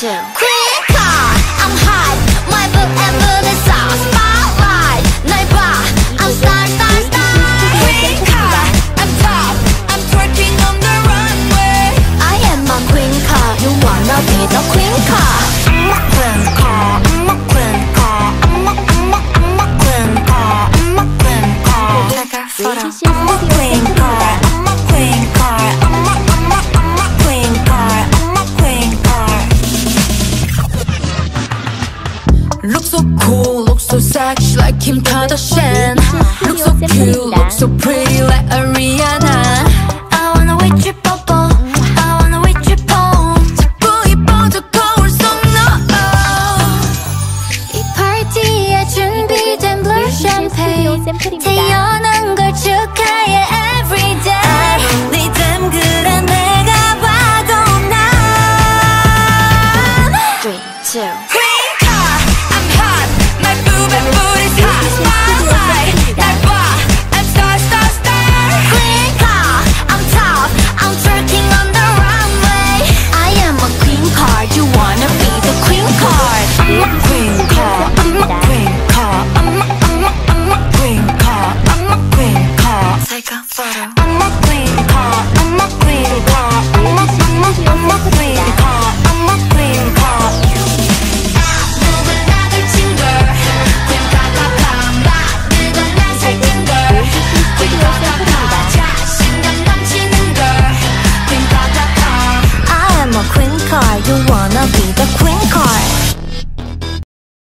too. Look so cool, look so sexy like Kim Kardashian Look so cute, look so pretty like Ariana I wanna with you 뽀뽀 I wanna with you 뽕 자꾸 이뻐져 거울 속 너. 이 파티에 준비된 blue champagne 샘플입니다. 태어 car, you wanna be the queen car.